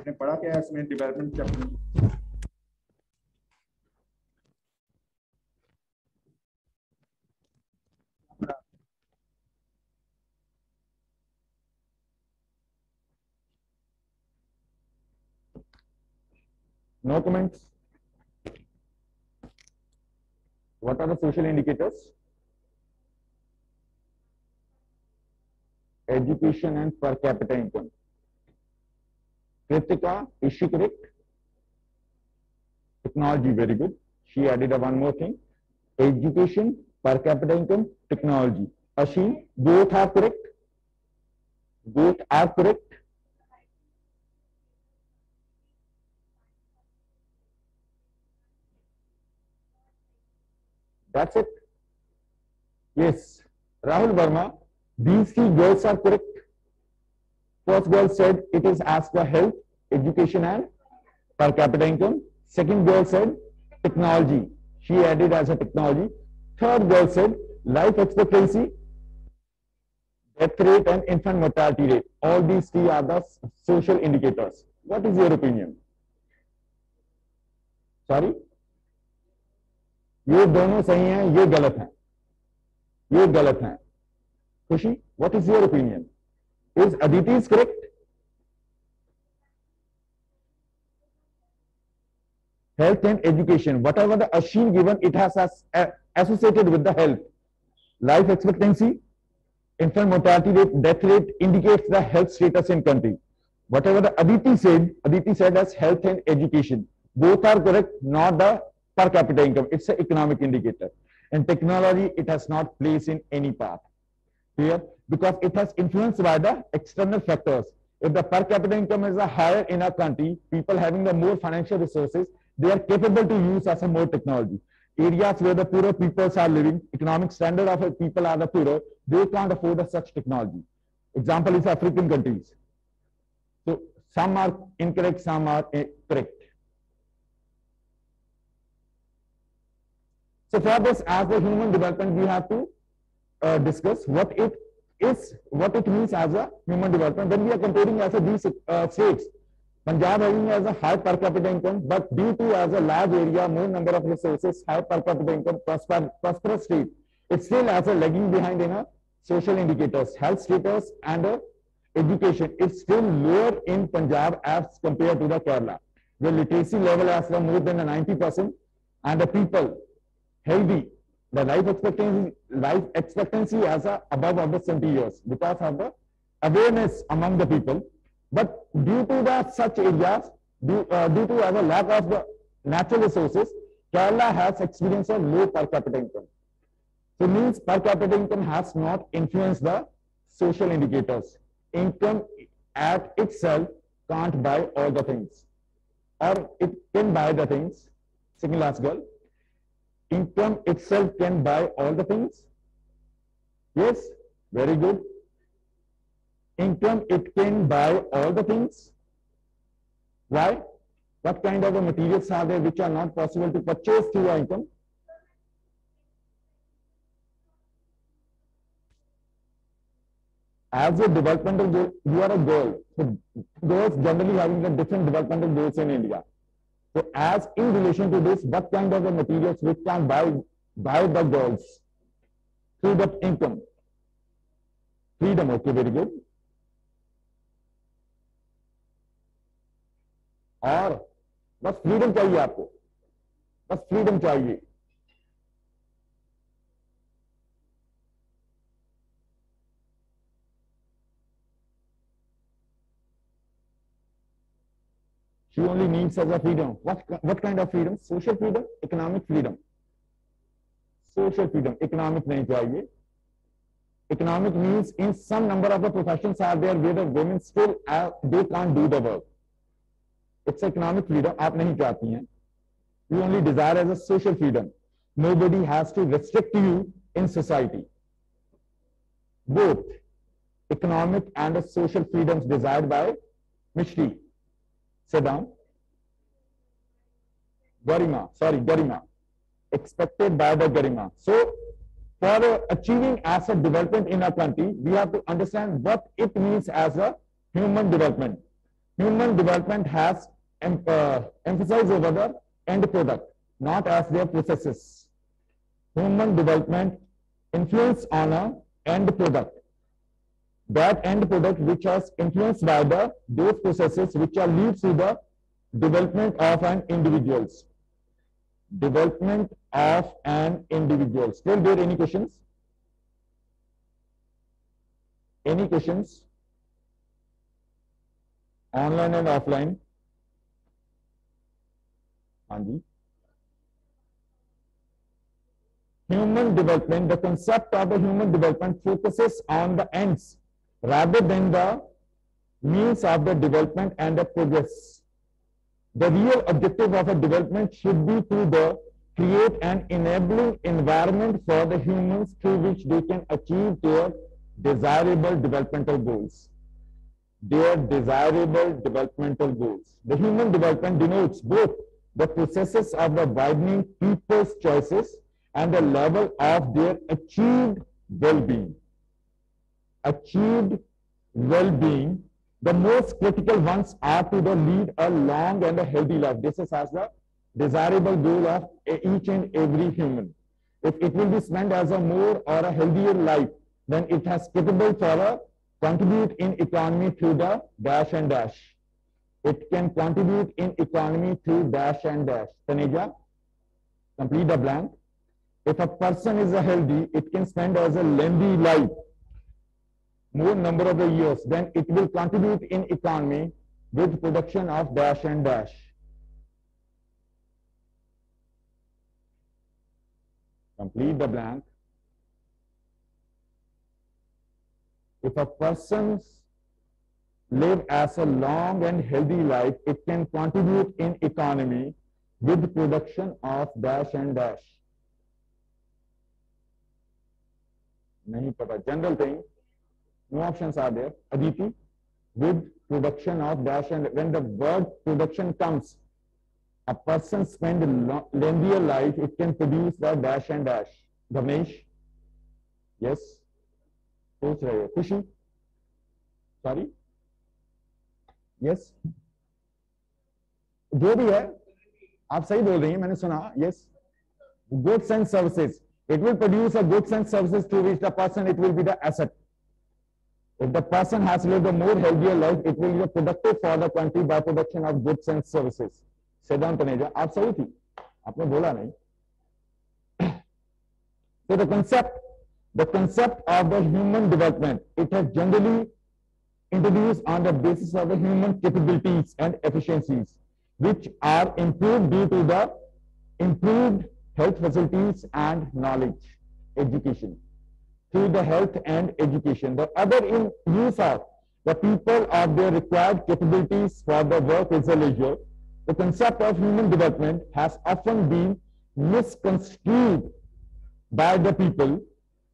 आपने पढ़ा क्या है इसमें डेवलपमेंट चैप्टर में No comments. What are the social indicators? Education and per capita income. Kritika, is she correct? Technology, very good. She added one more thing. Education, per capita income, technology. Asheen, both are correct. Both are correct. That's it. Yes. Rahul Verma, these three girls are correct. First girl said it is as per health, education and per capita income. Second girl said technology. She added as a technology. Third girl said life expectancy, death rate and infant mortality rate. All these three are the social indicators. What is your opinion? Sorry? ये दोनों सही हैं ये गलत हैं ये गलत हैं Khushi what is your opinion Is Aditi is correct? Health and education. Whatever the Ashin given, it has as, uh, associated with the health. Life expectancy, infant mortality rate, death rate indicates the health status in country. Whatever the Aditi said, Aditi said as health and education. Both are correct, not the per capita income. It's an economic indicator. And technology, it has not place in any part. Here, because it has influenced by the external factors. If the per capita income is higher in a country, people having the more financial resources, they are capable to use as a more technology. Areas where the poorer peoples are living, economic standard of people are the poorer, they can't afford such technology. Example is African countries. So some are incorrect, some are eh, correct. So for this, as the human development, we have to uh, discuss what it is, what it means as a human development. When we are comparing as a these uh, states, Punjab having as a high per capita income, but due to as a large area, more number of resources, high per capita income, prosper, prosperous state, it still has a lagging behind in a social indicators, health status and uh, education. It's still lower in Punjab as compared to the Kerala, where literacy level has more than a 90% and the people healthy. The life expectancy, life expectancy as a above of 70 years because of the awareness among the people. But due to the such areas, due, uh, due to a lack of the natural resources, Kerala has experienced a low per capita income. So means per capita income has not influenced the social indicators. Income at itself can't buy all the things. Or it can buy the things. Second last girl income itself can buy all the things? Yes, very good. Income, it can buy all the things. Why? What kind of materials are there which are not possible to purchase through your income? As a developmental goal, you are a girl. So girls generally having the different developmental goals in India. So as in relation to this, what kind of the materials which can buy, buy the girls through the income? Freedom, okay, very good. और बस freedom चाहिए आपको बस freedom चाहिए She only needs as a freedom. What, what kind of freedom? Social freedom, economic freedom. Social freedom, economic nahi chahiye. Economic means in some number of the professions are there where the women still are, they can't do the work. It's economic freedom. आप नहीं चाहती हैं. You only desire as a social freedom. Nobody has to restrict you in society. Both economic and social freedoms desired by Mishri. Sit down. Garima, sorry, Garima. Expected by the Garima. So, for achieving asset development in a country, we have to understand what it means as a human development. human development has em- uh, emphasized over the end product, not as their processes. Human development influence on a end product. That end product which is influenced by the those processes which are leads to the development of an individuals. Development of an individual. Still there any questions? Any questions? Online and offline? Anji. Human development, the concept of the human development focuses on the ends rather than the means of the development and the progress. The real objective of a development should be to the create an enabling environment for the humans through which they can achieve their desirable developmental goals. Their desirable developmental goals. The human development denotes both the processes of the widening people's choices and the level of their achieved well-being. Achieved well-being, the most critical ones are to the lead a long and a healthy life. This is as the desirable goal of each and every human. If it will be spent as a more or a healthier life, then it has capable for a contribute in economy through the dash and dash. It can contribute in economy through dash and dash. Taneja, complete the blank. If a person is a healthy, it can spend as a lengthy life, more number of the years, then it will contribute in economy with production of dash and dash. Complete the blank. If a person live as a long and healthy life, it can contribute in economy with production of dash and dash. नहीं पता general thing no options are there aditi with production of dash and when the word production comes a person spend a lo- lengthier life it can produce the dash and dash Dhamesh yes सोच रहे हो खुशी sorry yes जो भी है आप सही बोल रही हैं मैंने सुना yes goods and services it will produce a goods and services to which the person it will be the asset if the person has lived a more healthier life it will be productive for the country by production of goods and services Sedan Taneja आप सही थी आपने बोला नहीं so the concept the concept of the human development it has generally introduced on the basis of the human capabilities and efficiencies which are improved due to the improved health facilities and knowledge education through the health and education. The other in use of the people of their required capabilities for the work is a leisure. The concept of human development has often been misconstrued by the people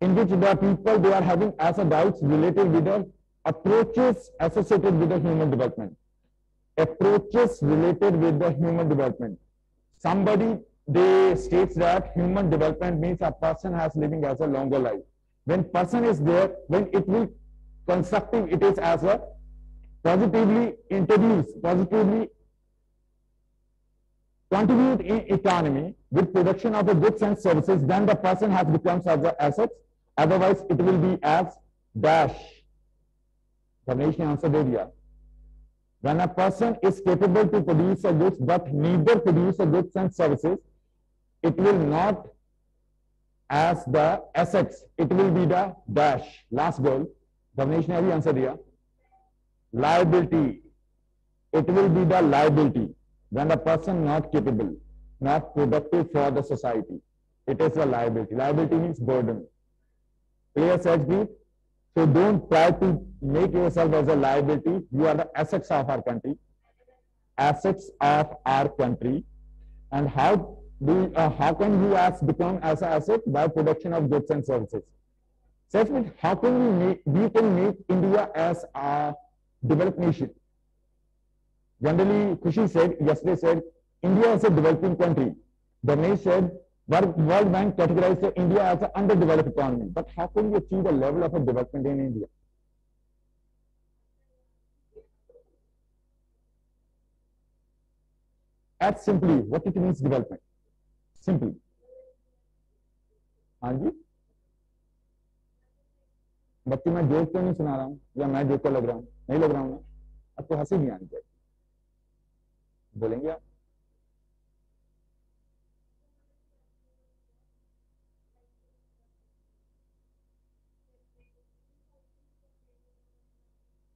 in which the people they are having as a doubts related with the approaches associated with the human development. Approaches related with the human development. Somebody they states that human development means a person has living as a longer life when person is there, when it will constructive, it is as a positively introduce, positively contribute in economy with production of the goods and services, then the person has becomes as the assets. Otherwise, it will be as dash. Ganesh answered area. When a person is capable to produce a goods but neither produce a goods and services, it will not as the assets. It will be the dash. Last goal. Ramesh ने अभी answer दिया. Liability. It will be the liability when a person not capable, not productive for the society. It is a liability. Liability means burden. Clear, Sajdeep? So don't try to make yourself as a liability. You are the assets of our country. Assets of our country. And how do uh, how can you as become as an asset by production of goods and services? Sajdeep, how can we make we can make India as a developed nation? Generally, Kushi said, yesterday said, India is a developing country. Damesh said, World Bank categorized India as an underdeveloped economy. But how can we achieve the level of a development in India? at simply what it means development simply हाँ जी? बच्चे, मैं joke तो नहीं सुना रहा हूँ, या मैं जोक को लग रहा हूँ? नहीं लग रहा हूँ ना आपको हँसी नहीं आनी चाहिए। बोलेंगे आप?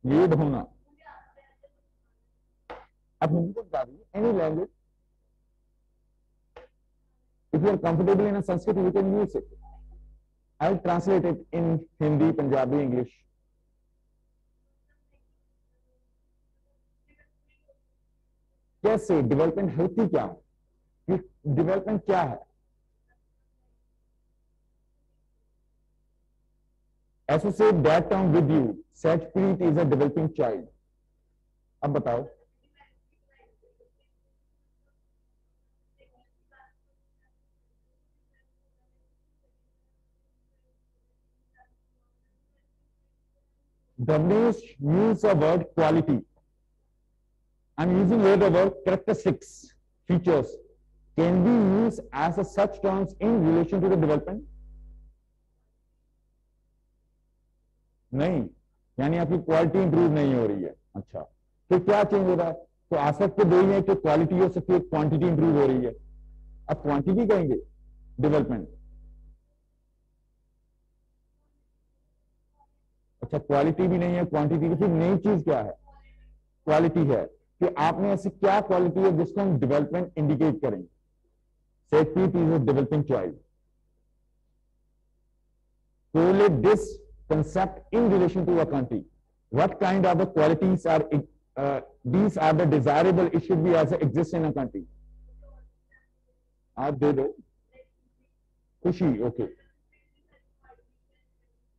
ये ढूंढना आप को बता दीजिए। Any language if you are comfortable in a Sanskrit, you can use it. I'll translate it in Hindi, Punjabi, English. कैसे डेवलपमेंट होती क्या है डेवलपमेंट क्या है associate that term with you set Preet is a developing child अब बताओ W use a word quality. I'm using here the word characteristics, features. Can be used as a such terms in relation to the development? नहीं यानी आपकी quality improve नहीं हो रही है अच्छा तो क्या चेंज हो रहा है तो आ सकते दो ही है कि क्वालिटी हो सकती है क्वांटिटी इंप्रूव हो रही है अब क्वांटिटी कहेंगे डेवलपमेंट अच्छा क्वालिटी भी नहीं है क्वांटिटी भी फिर तो नई चीज़ क्या है? क्वालिटी है कि आपने ऐसी क्या क्वालिटी है जिसको हम डेवलपमेंट इंडिकेट करें safety is a developing choice to let this concept in relation to a country what kind of the qualities are these are the desirable it should be as exist in a country आप दे दो। खुशी okay okay.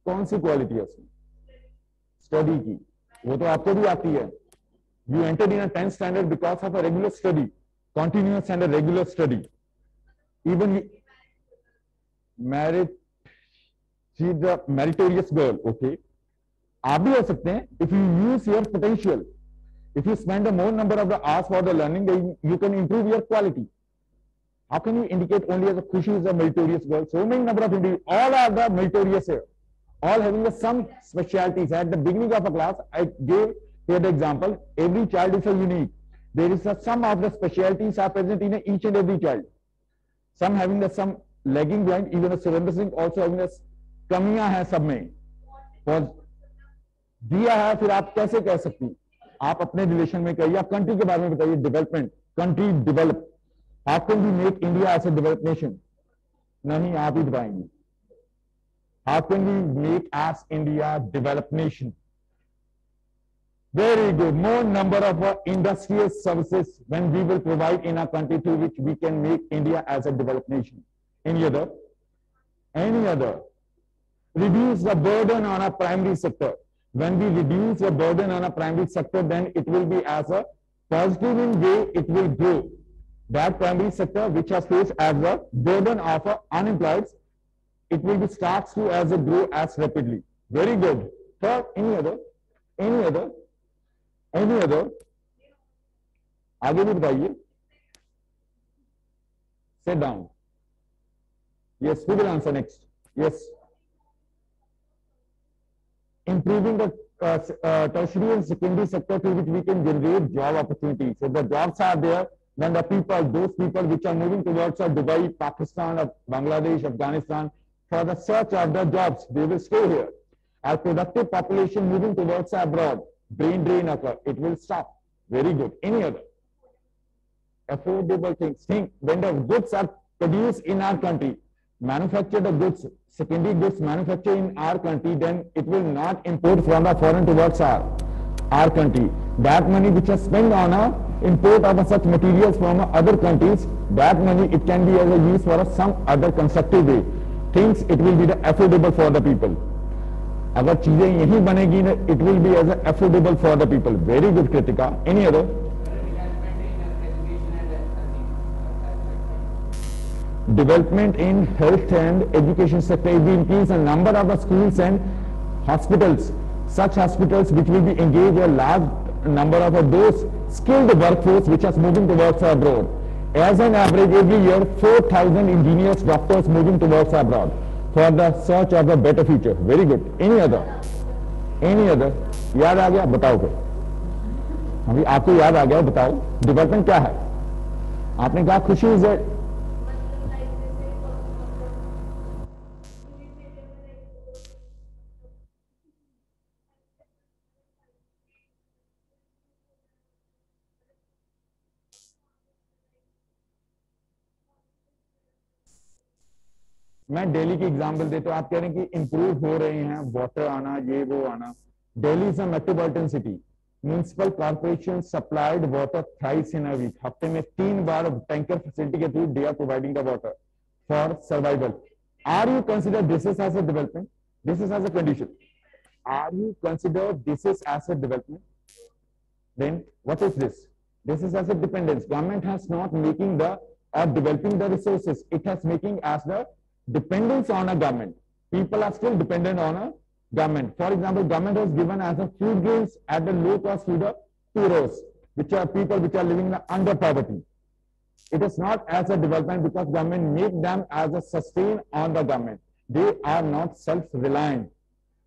कौन सी quality है उसमें study की। वो तो आपको भी आती है। You enter in tenth standard because of a regular study continuous and regular study even study. Even you married आप भी हो सकते हैं। If you use your potential if you spend a more number of the hours for the learning you can improve your quality how can you indicate only as Khushi is a meritorious girl so many number of individual all are the meritorious here all having the some specialities at the beginning of a class I gave here the example every child is a unique there is a some of the specialities are present in each and every child some having the some lagging behind even a Surendra Singh also having a कमियाँ हैं सब में दिया है फिर आप कैसे कह सकती आप अपने रिलेशन में कहिए आप कंट्री के बारे में बताइए development country develop how can we make India as a develop nation नहीं आप ही बताएँगे How can we make as India developed nation? Very good. More number of uh, industrial services when we will provide in our country to which we can make India as a developed nation. Any other? Any other? Reduce the burden on our primary sector. When we reduce the burden on our primary sector, then it will be as a positive in way it will grow. That primary sector which has faced as a burden of uh, unemployed it will be starts to as a grow as rapidly. Very good. Third, any other? Any other? Any other? आगे भी बताइए Sit down. Yes, who will answer next? Yes. improving the uh, uh, tertiary and secondary sector to which we can generate job opportunities. If the jobs are there, then the people, those people which are moving towards uh, Dubai, Pakistan, or Bangladesh, Afghanistan, for the search of the jobs, they will stay here. Our productive population moving towards abroad, brain drain occur, it will stop. Very good. Any other? Affordable things. Think when the goods are produced in our country, manufacture the goods, secondary goods manufactured in our country, then it will not import from the foreign towards our, our country. That money which is spent on a import of such materials from other countries, that money it can be a for some other constructive way Things it will be the affordable for the people. अगर चीजें यही बनेगी ना it will be as affordable for the people very good Kritika any other development in health and education sector if we increase the number of the schools and hospitals such hospitals which will be engaged a large number of those skilled workforce which is moving towards abroad. As an average, every year, 4,000 engineers, doctors moving towards abroad for the search of a better future. Very good. Any other? Any other? याद आ गया बताओ फिर अभी आपको याद आ गया बताओ kya क्या है आपने कहा खुशी इज़ मैं दिल्ली की एग्जांपल देता हूँ। आप कह रहे हैं कि इंप्रूव हो रहे हैं वाटर आना, ये वो आना। Delhi is a metropolitan city municipal corporation supplied water thrice in week हफ़्ते में तीन बार टैंकर फैसिलिटी के through they are providing the water for survival are you consider this is as a development this is as a condition are you consider this is as a development then what is this? This is as a dependence government has not making the, or developing the resources, it has making as the dependence on a government people are still dependent on a government. For example, government has given as a food grains at the low cost to the poorest, which are people which are living under poverty. It is not as a development because government make them as a sustain on the government. They are not self-reliant.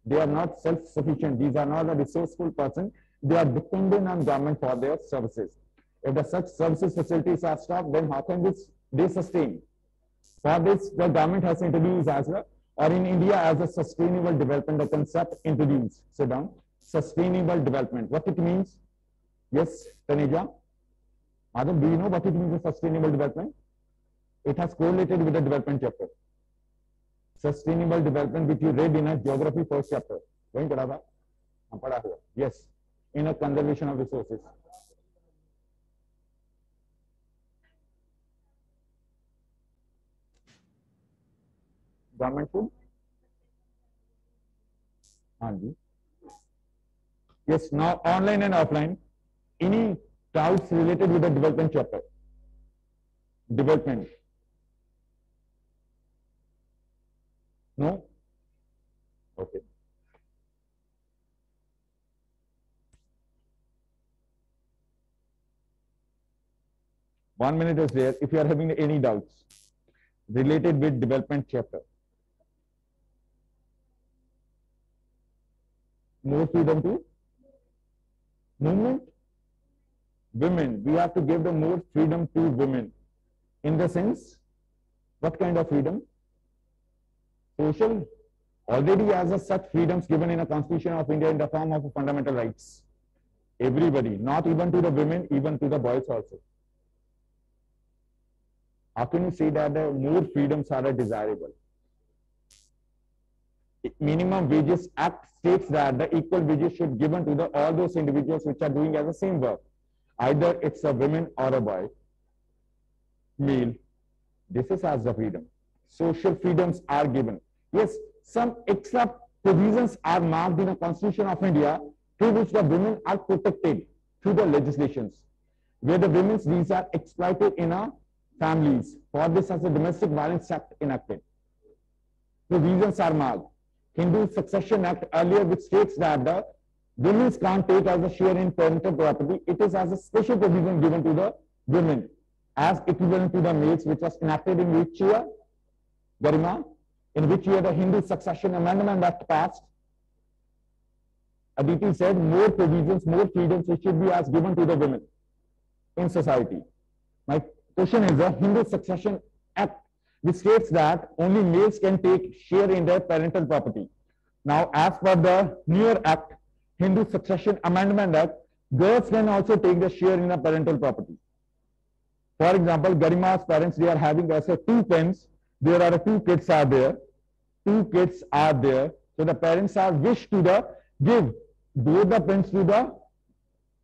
They are not self-sufficient. These are not a resourceful person. They are dependent on government for their services. If the such services facilities are stopped, then how can this they sustain? For this, the government has introduced as well, or in India as a sustainable development, concept introduced. Sit down. Sustainable development. What it means? Yes, Taneja? Madam, do you know what it means sustainable development? It has correlated with the development chapter. Sustainable development, which you read in a geography first chapter. Yes, in a conservation of resources. Government yes now online and offline. Any doubts related with the development chapter? Development. No? Okay. One minute is there if you are having any doubts related with development chapter. More freedom to movement. Women, we have to give them more freedom to women. In the sense, what kind of freedom? Social. Already as a such freedoms given in a constitution of India in the form of fundamental rights. Everybody, not even to the women, even to the boys also. How can you say that the more freedoms are desirable? Minimum wages act states that the equal wages should given to the all those individuals which are doing as the same work. Either it's a woman or a boy. Male. This is as the freedom. Social freedoms are given. Yes some extra provisions are marked in the constitution of india through which the women are protected through the legislations where the women's needs are exploited in our families. For this as a domestic violence act enacted. Provisions are marked Hindu Succession Act earlier which states that the women can't take as a share in parental property. It is as a special provision given to the women as equivalent to the males which was enacted in which year? Garima? In which year the Hindu Succession Amendment Act passed? Aditi said more provisions, more freedoms which should be as given to the women in society. My question is the Hindu Succession Act which states that only males can take share in their parental property. Now, as per the newer act, Hindu Succession Amendment Act, girls can also take the share in the parental property. For example, Garima's parents, they are having as a two pens. There are two kids are there. Two kids are there. So the parents are wish to the give both the pens to the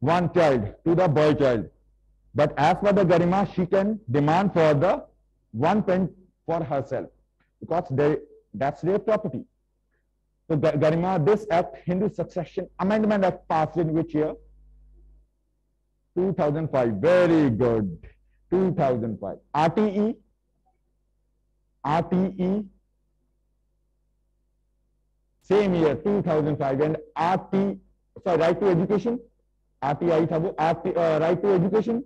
one child, to the boy child. But as per the Garima, she can demand for the one pen for herself because they, that's their property. So Garima, this act, Hindu Succession Amendment Act passed in which year? 2005. Very good. 2005. RTE, RTE, same year, 2005. And RT, sorry, right to education, RTI था वो right to education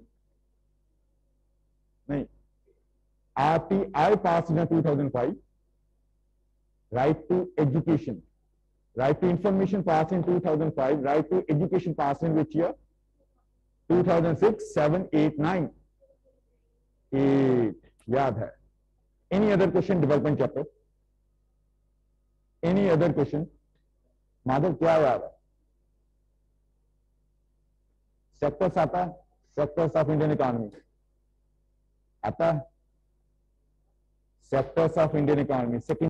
नहीं RTI pass in 2005 right to education right to information passed in 2005 right to education passed in which year 2006 7 8 9 8 याद है any other question development chapter any other question Madhav क्या याद है sectors आता है सेक्टर्स ऑफ़ इंडियन इकोनॉमी आता है sectors of Indian economy. Second